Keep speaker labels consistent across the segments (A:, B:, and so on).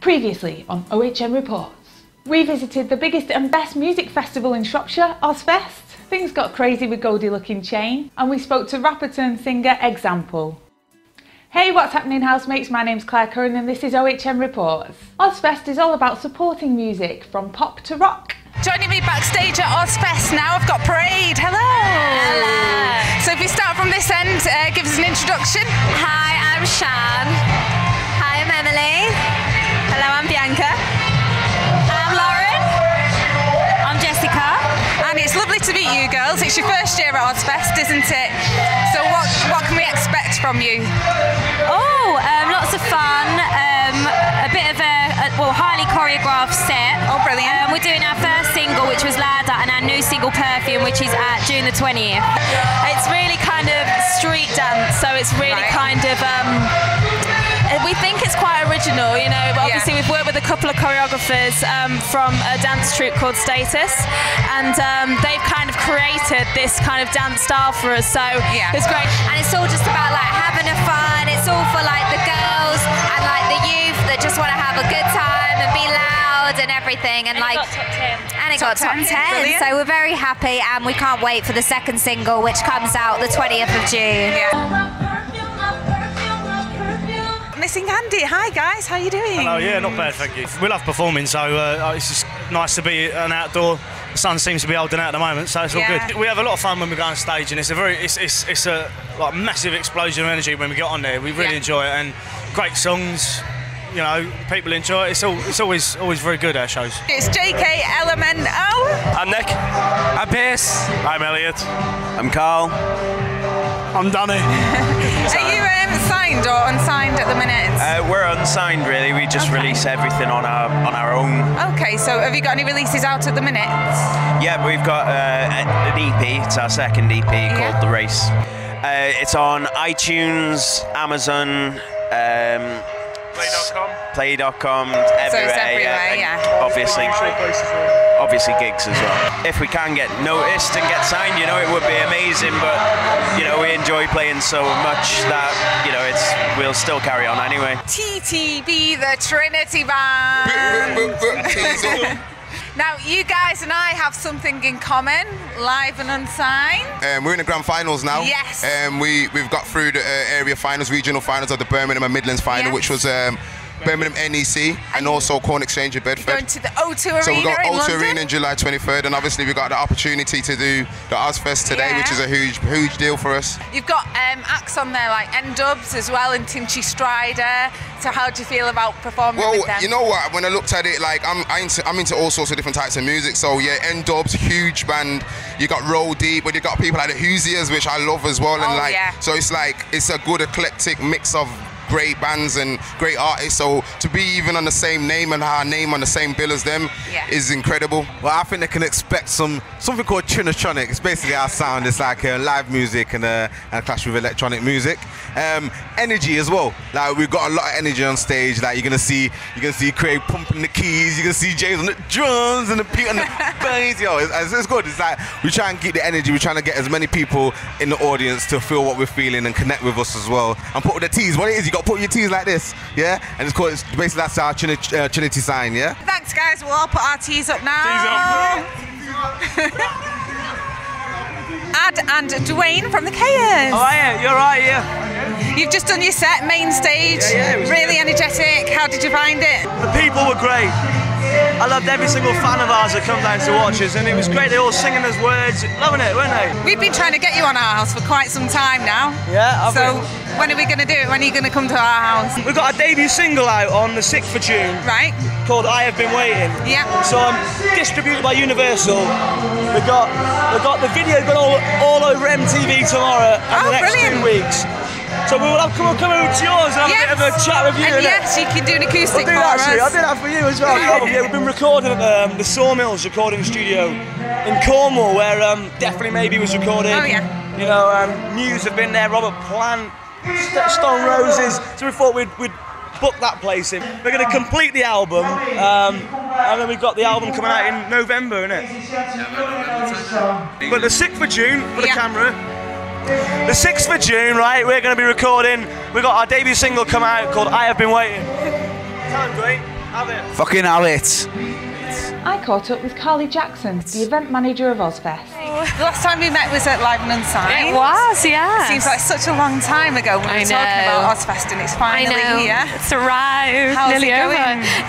A: Previously on OHM Reports, we visited the biggest and best music festival in Shropshire, Osfest. Things got crazy with Goldie Lookin Chain, and we spoke to rapper turned singer Example. Hey, what's happening, housemates? My name's Claire Curran, and this is OHM Reports. Osfest is all about supporting music from pop to rock.
B: Joining me backstage at Osfest now, I've got Parade. Hello.
C: Hello.
B: So if we start from this end, uh, give us an introduction.
C: Hi, I'm Sian. Hi, Hello, I'm Bianca. I'm Lauren. I'm Jessica.
B: And it's lovely to meet you girls. It's your first year at Osfest, isn't it? So what what can we expect from you?
C: Oh, um, lots of fun. Um, a bit of a, a well, highly choreographed set.
B: Oh, brilliant.
C: Um, we're doing our first single, which was Ladder, and our new single Perfume, which is at June the 20th. It's really kind of street dance, so it's really
B: Right.
C: kind of. Um, we think it's quite original, you know. But
B: Yeah.
C: obviously, we've worked with a couple of choreographers um, from a dance troupe called Status, and um, they've kind of created this kind of dance style for us. So
B: Yeah.
C: it's great.
D: and it's all just about like having a fun. It's all for like the girls and like the youth that just want to have a good time and be loud and everything. And, like, and it
B: Top
D: got top
B: 10,
D: 10.
B: brilliant.
D: So we're very happy and we can't wait for the second single, which comes out the 20th of June.
B: Missing Andy. Hi guys, how you doing?
E: Oh yeah, not bad, thank you. We love performing, so uh, it's just nice to be an outdoor. The sun seems to be holding out at the moment, so it's all
B: Yeah.
E: good. We have a lot of fun when we go on stage, and it's a very, it's, it's, it's a like massive explosion of energy when we get on there. We really
B: Yeah.
E: enjoy it, and great songs. You know, people enjoy it. It's all, it's always, always very good our shows.
B: It's JK Element. Oh,
F: I'm Nick. I'm Pierce.
E: I'm Elliot.
F: I'm Carl.
E: I'm Danny.
B: are you signed or unsigned at the minute?
F: Uh, we're unsigned, really. We just
B: Okay.
F: release everything on our on our own.
B: okay, so have you got any releases out at the minute?
F: Yeah, we've got uh, an EP. It's our second EP called The Race. Uh, it's on iTunes, Amazon, um,
E: Play.com.
F: Play.com, everywhere.
B: everywhere,
F: and
B: yeah.
F: Obviously, obviously gigs as well. If we can get noticed and get signed, you know, it would be amazing. But you know, we enjoy playing so much that you know, it's we'll still carry on anyway.
B: TTB, the Trinity Band. now, you guys and I have something in common, live and unsigned.
G: Um, we're in the grand finals now.
B: Yes.
G: Um, we we've got through the uh, area finals, regional finals of the Birmingham and Midlands final,
B: Yes.
G: which was um, Birmingham NEC and also Corn Exchange in Bedford.
B: Going to the O2 Arena
G: so we've got
B: in
G: O2
B: London.
G: Arena in July 23rd, and obviously we've got the opportunity to do the Osfest today,
B: Yeah.
G: which is a huge huge deal for us.
B: You've got um, acts on there like N-Dubz as well and Tinchy Stryder. So how do you feel about performing
G: Well,
B: with them?
G: you know what? When I looked at it, like I'm, I'm into, I'm into all sorts of different types of music. So yeah, N-Dubz, huge band. You got Roll Deep, but you got people like the Hoosiers, which I love as well.
B: Oh,
G: and like,
B: yeah.
G: so it's like it's a good eclectic mix of great bands and great artists. So to be even on the same name and our name on the same bill as them
B: Yeah.
G: is incredible.
H: Well, I think they can expect some something called Trinitronic. It's basically our sound. It's like uh, live music and uh, and clash with electronic music. Um, energy as well. Like we've got a lot of energy on stage. Like you're gonna see you're gonna see Craig pumping the keys. You're gonna see James on the drums and the Pete on the bass. Yo, it's, it's, it's good. It's like we try and keep the energy. We're trying to get as many people in the audience to feel what we're feeling and connect with us as well. And put the T's. What it is, you got to put your T's like this. Yeah. And it's called. It's basically that's our Trinity, uh, Trinity sign. Yeah.
B: Thanks, guys. We'll all put our teas up now. Ad and Dwayne from the Kayers.
I: Oh yeah, you're right, yeah.
B: You've just done your set, main stage.
I: Yeah, yeah,
B: really
I: good.
B: energetic. How did you find it?
I: The people were great. I loved every single fan of ours that come down to watch us, and it was great. They all singing us words, loving it, weren't they?
B: We've been trying to get you on our house for quite some time now.
I: Yeah, have
B: So
I: we?
B: when are we going to do it? When are you going to come to our house?
I: We've got our debut single out on the 6th of June
B: Right?
I: called I Have Been Waiting.
B: Yeah.
I: So um, distributed by Universal. We've got we've got the video going all, all over MTV tomorrow and
B: Oh,
I: the next
B: brilliant.
I: two weeks. So we will have come, come over to yours and have
B: Yes.
I: a bit of a chat with you.
B: And yes, you can do an acoustic
I: I'll
B: acoustic
I: do that actually.
B: us.
I: I'll do that for you as well.
B: Yeah.
I: Yeah, we've been recording at um, the Sawmills recording studio in Cornwall, where um, definitely maybe was recording.
B: Oh, yeah.
I: You know, um, Muse have been there, Robert Plant, St- Stone Roses. So we thought we'd, we'd book that place in. We're going to complete the album, um, and then we've got the album coming out in November, isn't innit? But the 6th of June for the
B: Yeah.
I: camera. The 6th of June, right, we're going to be recording. We've got our debut single come out called I Have Been Waiting. time, Dwayne. Have it.
J: Fucking have it.
A: I caught up with Carly Jackson, the event manager of Osfest.
B: The last time we met was at Live and Unsigned.
C: It was, yeah.
B: It Seems like such a long time ago when we were talking about Osfest and it's finally
C: I know.
B: here.
C: It's arrived.
B: How's
C: nearly
B: it
C: over.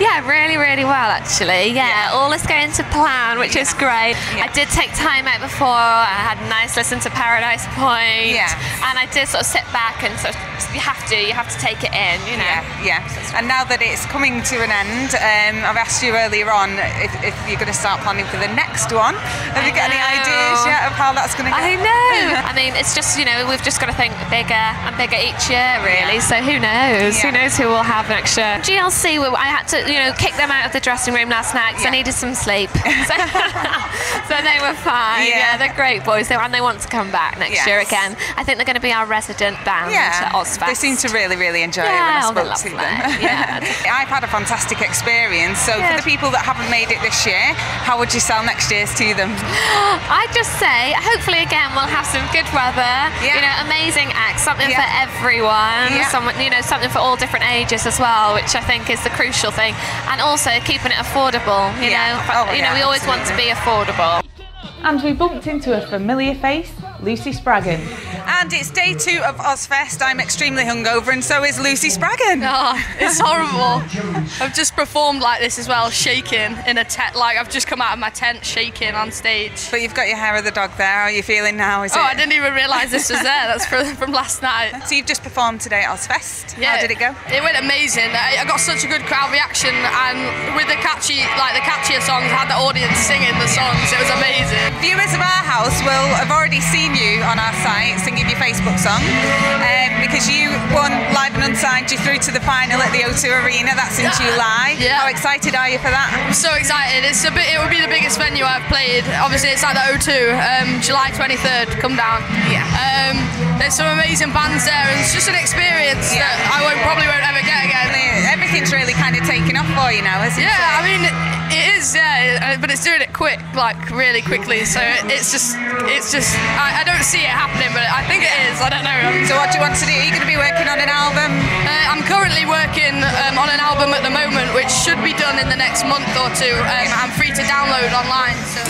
K: Yeah, really, really well actually. Yeah, all is going to plan, which is great. I did take time out before. I had a nice listen to Paradise Point.
B: Yeah.
K: And I did sort of sit back and sort of you have to, you have to take it in, you know.
B: Yeah, yeah. And now that it's coming to an end, um, I've asked you earlier on if, if you're going to start planning for the next one. Have you
K: I
B: got any
K: know.
B: Ideas yet of how that's going to go?
K: I know. I mean, it's just you know we've just got to think bigger and bigger each year, really. So who knows? Who knows who we'll have next year? GLC, I had to you know kick them out of the dressing room last night because I needed some sleep. so, so they were fine.
B: Yeah.
K: Yeah. they're great boys, they, and they want to come back next year again. I think they're going to be our resident band
B: Yeah,
K: at Osfest.
B: they seem to really, really enjoy
K: Yeah,
B: it when I spoke to them.
K: Yeah.
B: I've had a fantastic experience. So for the people that haven't made it this year, how would you sell next year's to them?
K: I just say, hopefully again we'll have some good weather.
B: Yeah.
K: You know, amazing acts, something
B: Yeah.
K: for everyone.
B: Yeah.
K: Someone, you know, something for all different ages as well, which I think is the crucial thing. And also keeping it affordable. You
B: Yeah.
K: know,
B: Oh,
K: you know, we always want to be affordable.
A: And we bumped into a familiar face, Lucy Spraggan.
B: And it's day two of Osfest. I'm extremely hungover, and so is Lucy Spraggan.
L: Oh, it's horrible. I've just performed like this as well, shaking in a tent. Like I've just come out of my tent shaking on stage.
B: But you've got your hair of the dog there. How are you feeling now? Is
L: Oh,
B: it?
L: I didn't even realise this was there. That's from, from last night.
B: So you've just performed today at Osfest. Yeah. How did it go?
L: It went amazing. I, I got such a good crowd reaction, and with the catchy, like the catchier songs, I had the audience singing the songs. It was amazing.
B: Viewers of our house will have already seen you on our site singing your Facebook song um, because you won Live and Unsigned. You through to the final at the O2 Arena. That's in July.
L: Yeah.
B: How excited are you for that?
L: I'm so excited. It's a bit. It will be the biggest venue I've played. Obviously, it's at the O2. Um, July 23rd. Come down.
B: Yeah.
L: Um, there's some amazing bands there, and it's just an experience
B: Yeah.
L: that I won't probably won't ever get again.
B: Everything's really kind of taken off for you now, isn't it?
L: Yeah, I mean, it is, yeah, uh, but it's doing it quick, like really quickly. So it's just, it's just, I, I don't see it happening, but I think it is. I don't know.
B: So what do you want to do? Are you going to be working on an album?
L: Uh, I'm currently working um, on an album at the moment, which should be done in the next month or two. Um, I'm free to download online. So.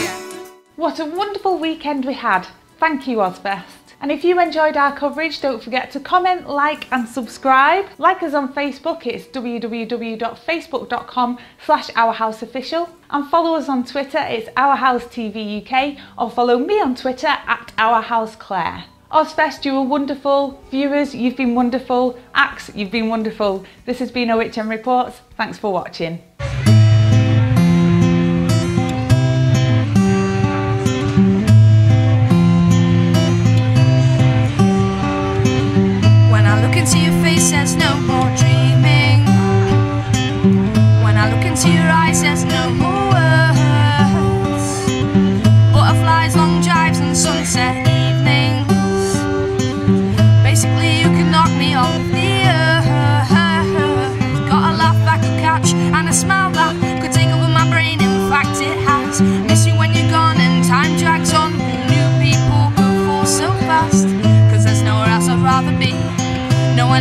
A: What a wonderful weekend we had. Thank you, Osfest. And if you enjoyed our coverage, don't forget to comment, like and subscribe. Like us on Facebook, it's www.facebook.com slash ourhouseofficial. And follow us on Twitter, it's ourhousetv UK, or follow me on Twitter at ourhouseclaire. Osfest, you were wonderful. Viewers, you've been wonderful. Acts, you've been wonderful. This has been OHM Reports. Thanks for watching.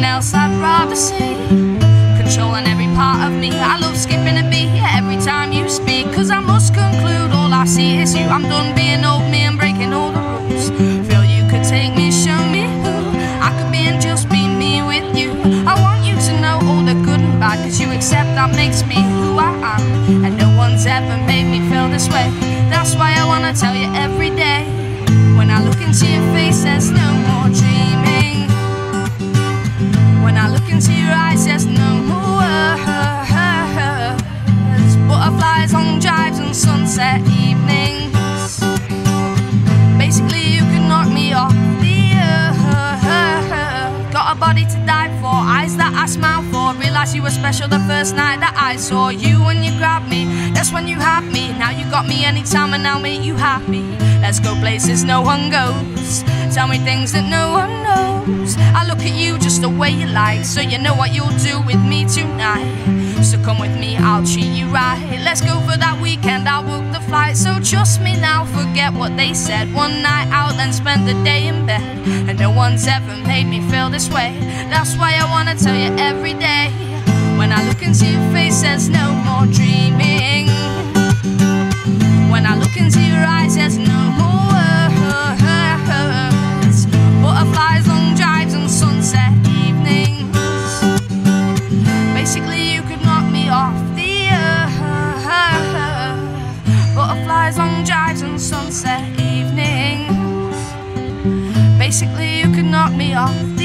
M: No one else I'd rather see. Controlling every part of me. I love skipping a beat every time you speak. Cause I must conclude all I see is you. I'm done being old me and breaking all the rules. Feel you could take me, show me who I could be and just be me with you. I want you to know all the good and bad. Cause you accept that makes me who I am. And no one's ever made me feel this way. That's why I wanna tell you every day. When I look into your face, there's no more dreaming. Into your eyes, there's no more. Butterflies, long drives, and sunset evenings. Basically, you can knock me off the earth. Got a body to die for, eyes that I smile for. Realize you were special the first night that I saw you when you grabbed me. That's when you had me. Now you got me anytime, and I'll make you happy. Let's go places no one goes. Tell me things that no one knows. I look at you just the way you like, so you know what you'll do with me tonight. So come with me, I'll treat you right. Let's go for that weekend, I'll book the flight. So trust me now, forget what they said. One night out, then spend the day in bed. And no one's ever made me feel this way. That's why I wanna tell you every day. When I look into your face, there's no more dreaming. Basically, you could knock me off